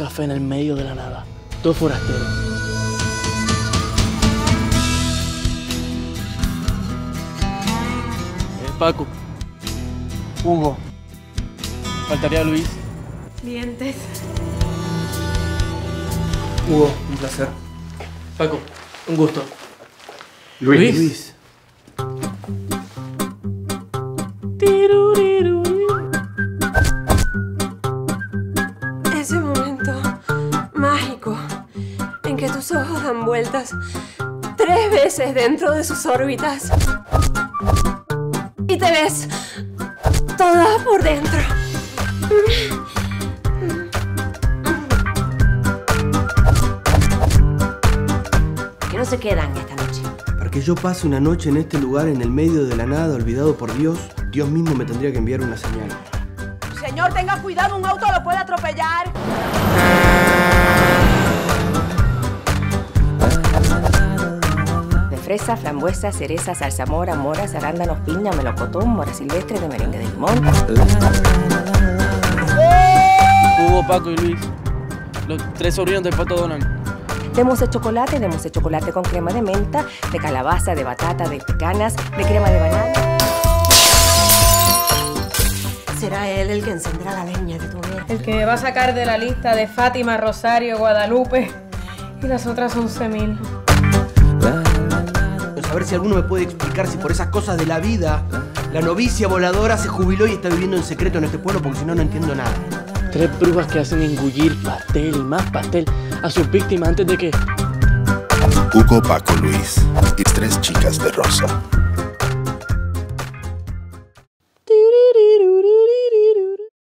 café en el medio de la nada. Dos forasteros. Eh, Paco. Hugo. Faltaría Luis. Dientes. Hugo, un placer. Paco, un gusto. Luis. Luis. Ese tus ojos dan vueltas tres veces dentro de sus órbitas y te ves toda por dentro. que no se quedan esta noche. Para que yo pase una noche en este lugar en el medio de la nada, olvidado por Dios, Dios mismo me tendría que enviar una señal. Señor, tenga cuidado, un auto lo puede atropellar. Fresa, frambuesa, cereza, zarzamora, moras, arándanos, piña, melocotón, mora silvestre, de merengue de limón. Hugo, Paco y Luis. Los tres sobrinos del Pato Donald. De mousse de chocolate, de mousse de chocolate con crema de menta, de calabaza, de batata, de pecanas, de crema de banana. Será él el que encenderá la leña de tu hoguera. El que me va a sacar de la lista de Fátima, Rosario, Guadalupe y las otras 11.000. A ver si alguno me puede explicar si por esas cosas de la vida la novicia voladora se jubiló y está viviendo en secreto en este pueblo porque si no, no entiendo nada. Tres brujas que hacen engullir pastel y más pastel a sus víctimas antes de que... Hugo Paco Luis y tres chicas de rosa.